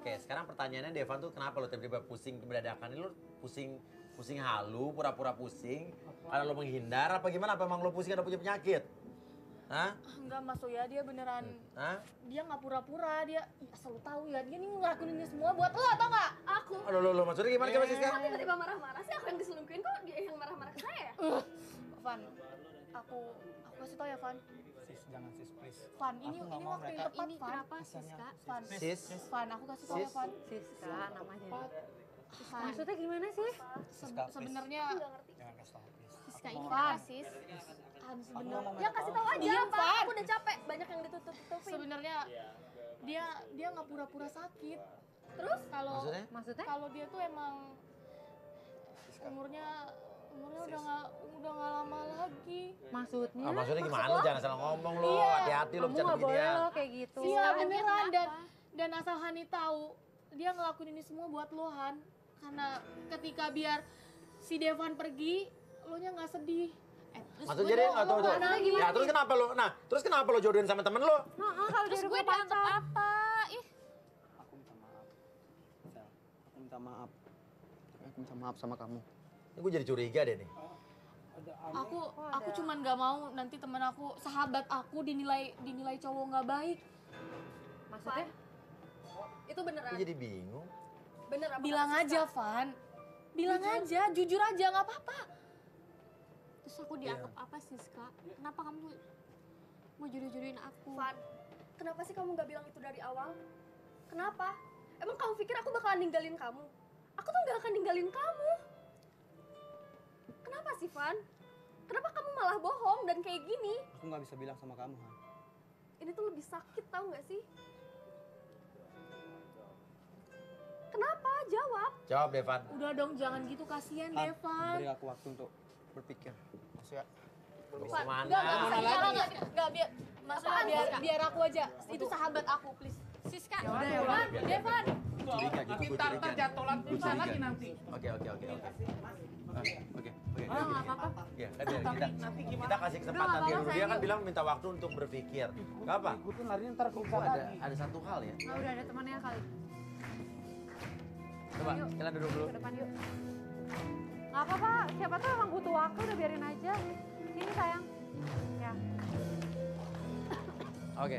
oke. Sekarang pertanyaannya Devan tuh kenapa lo tiba-tiba pusing mendadakan? Ini lo pusing pusing halu, pura-pura pusing? Karena lo menghindar apa gimana? Apa emang lo pusing ada punya penyakit? Hah? Enggak masuk ya dia beneran Hah? dia nggak pura-pura dia ya, asal lu tahu ya dia nih ngelakuin ini semua buat lo atau nggak Aku. Lo lo lo maksudnya gimana coba Siska? Kok tiba-tiba marah-marah sih? Aku yang diselingkuhin kok dia yang marah-marah ke saya? Van aku aku kasih tau ya Van Sis, jangan sis, please. Van ini Aku ini waktu yang tepat Ini Van kenapa Siska? Van Sis. Van aku kasih tau ya Sis. Van Siska namanya. Van Maksudnya gimana sih? se- Siska, sebenarnya Jangan kasih tau, please. Siska ini kenapa sis? Van sebenarnya Ya kasih tahu aja Iya, apa? Van. Aku udah capek banyak yang ditutup-tutupin. sebenarnya dia dia nggak pura-pura sakit Terus kalau Maksudnya? Maksudnya? kalau dia tuh emang umurnya umurnya udah nggak udah nggak lama lagi Maksudnya? Ah, maksudnya gimana? Lo jangan salah ngomong lo. Iya. Hati-hati lo Kamu bercanda nggak boleh beginian. loh kayak gitu. Iya beneran dan dan asal Hani tahu dia ngelakuin ini semua buat lo Han karena ketika biar si Devan pergi lo nya nggak sedih eh, terus Maksud gue jadi doang, nggak lo tahu tuh. nggak nangis. Ya terus kenapa lo? Nah, terus kenapa lo jodohin sama temen lo? Nah, kalau terus dia gue dianggap apa? Ih, Aku minta maaf. Sel, aku minta maaf. Tapi aku minta maaf sama kamu. Ini gue jadi curiga deh nih. Aku aku cuman nggak mau nanti temen aku sahabat aku dinilai dinilai cowok nggak baik Maksudnya? itu beneran. Gue jadi bingung. Bener apa? bilang aja? Van bilang aja jujur aja nggak apa-apa Terus aku dianggap apa Siska? Kenapa kamu mau jodoh-jodohin aku? Van, kenapa sih kamu nggak bilang itu dari awal? Kenapa? Emang kamu pikir aku bakalan ninggalin kamu? Aku tuh nggak akan ninggalin kamu. Kenapa sih, Van? Kenapa kamu malah bohong dan kayak gini? Aku nggak bisa bilang sama kamu, Han. Ini tuh lebih sakit tahu nggak sih? Kenapa? Jawab. Jawab Devan. udah dong jangan gitu kasihan Han, Devan beri aku waktu untuk berpikir. Maksudnya, Enggak, ke mana? enggak, enggak, enggak, enggak, enggak, biar, maksudnya biar, biar aku aja, itu sahabat aku, please. Siska, Devan, Devan, Curiga gitu, gue Ntar curiga. terjatuh lagi Gue curiga. lagi nanti. Oke, oke, oke, oke. Oke, oke. Oh, nggak apa-apa. Ya, biar kita, kita kasih kesempatan dia dulu. Dia kan bilang minta waktu untuk berpikir. Gak apa? Ikutin lari ntar Gue kerusak ada, lagi. ada satu hal ya. Nah, udah ada temannya kali. Coba, kalian duduk dulu. Ke depan yuk. Nggak apa-apa, siapa tuh emang butuh waktu udah biarin aja. Sini sayang. Ya. Oke.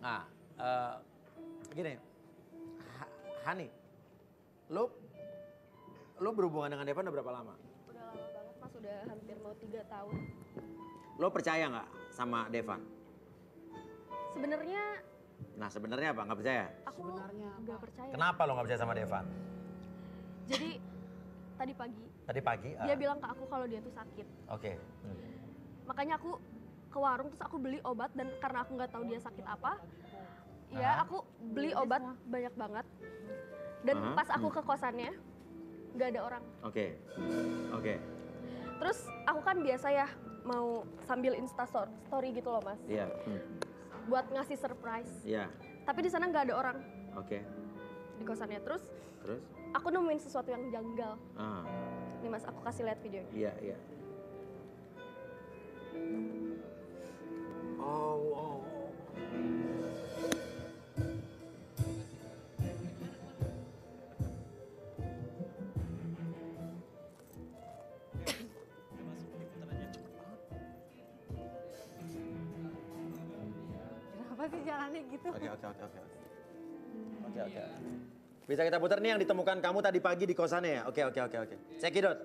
Nah, eh, gini. Ha- Hani, lu lu berhubungan dengan Devan udah berapa lama? Udah lama banget, Mas. Udah hampir mau tiga tahun. Lo percaya nggak sama Devan? Sebenarnya Nah, sebenarnya apa? Nggak percaya? aku nggak percaya. Kenapa lo nggak percaya sama Devan? Jadi tadi pagi Tadi pagi? ah, dia bilang ke aku kalau dia tuh sakit. Oke. Hmm. makanya aku ke warung terus aku beli obat dan karena aku nggak tahu dia sakit apa Ah. ya aku beli obat banyak banget dan Aha. pas aku ke kosannya nggak ada orang Oke. Oke. terus aku kan biasa ya mau sambil instastory story gitu loh mas Iya. Hmm. buat ngasih surprise Iya. tapi di sana nggak ada orang Oke. di kosannya terus Terus? aku nemuin sesuatu yang janggal Ah. nih mas aku kasih lihat videonya Iya, iya. Oh, oh, oh. Kenapa sih jalannya gitu? Oke, oke, oke, oke. Oke, oke. Bisa kita putar nih yang ditemukan kamu tadi pagi di kosannya ya? Oke, oke, oke, oke. Cekidot.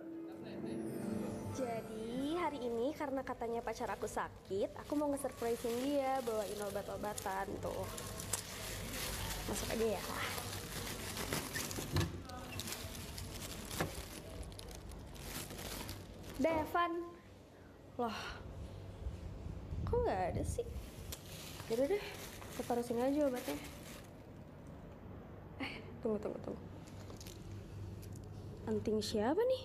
Jadi hari ini karena katanya pacar aku sakit, aku mau nge-surprisein dia bawain obat-obatan tuh. Masuk aja ya. Devan. Loh. Kok nggak ada sih? Yaudah deh, aku taruh sini aja obatnya. Eh, tunggu, tunggu, tunggu. Anting siapa nih?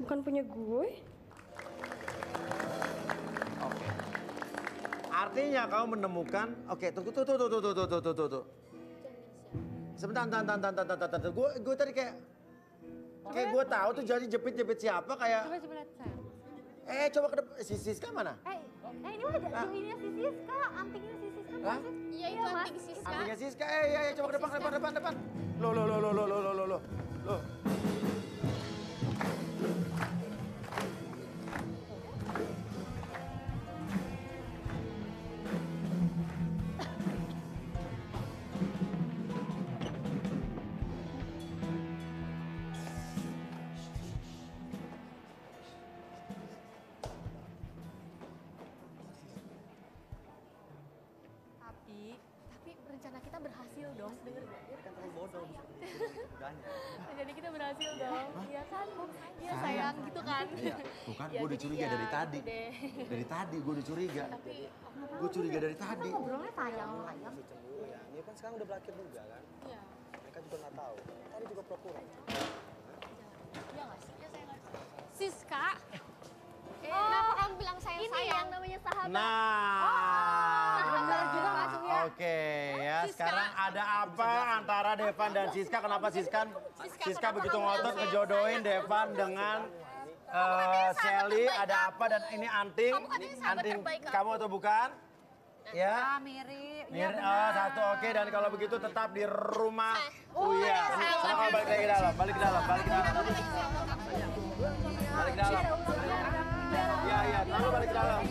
Bukan punya gue. Oke. Artinya kamu menemukan, oke, tunggu, tuh, tuh, tuh, tuh, tuh, tuh, tuh, tuh, tuh, tuh. Sebentar, tan, tan, tan, tan, tan. Gue, gue tadi kayak, kayak gue tahu tuh jadi jepit-jepit siapa kayak, Coba coba lihat sayang. Eh, coba ke depan. Si Siska mana? Eh, eh ini mah ada ah. ininya si Siska, antingnya si Siska. Hah? Iya, iya, itu anting Siska. Antingnya Siska. Eh, iya, iya, coba ke depan, depan, depan, depan. Loh, loh, loh, loh, loh, loh, loh, loh. Loh, rencana kita berhasil dong, denger gak? Kan terlalu bodoh bisa Udahnya. Jadi kita berhasil dong, iya kan? Iya sayang, gitu kan? Tuh kan, Ya, gue udah curiga ya, dari tadi. deh. Dari tadi gue udah curiga. Tapi, Gue curiga dari tadi. Ngobrolnya sayang sayang. Masih cemburu ya. Ini kan sekarang udah berakhir juga kan. iya, Mereka juga nggak tahu. Tadi juga pura-pura. iya gak sih? Iya sayang gak sih? Siska. Kenapa kamu bilang sayang Ini sayang? yang namanya sahabat. Nah, maksudnya. Oke ya, Siska. sekarang ada apa antara Devan dan Siska? Kenapa Siska, Siska, Siska kenapa begitu ngotot ngejodohin? Devan dengan eh, Sally? Ada apa dan ini anting? Sahabat Anting kamu atau bukan? Ya. Ah, mirip. Iya Mir, benar. oh, satu oke dan kalau begitu tetap di rumah. Oh, iya. iya, Sana kamu balik lagi ke dalam, balik ke dalam, balik ke dalam. Balik ke dalam. Iya iya, kamu balik ke dalam.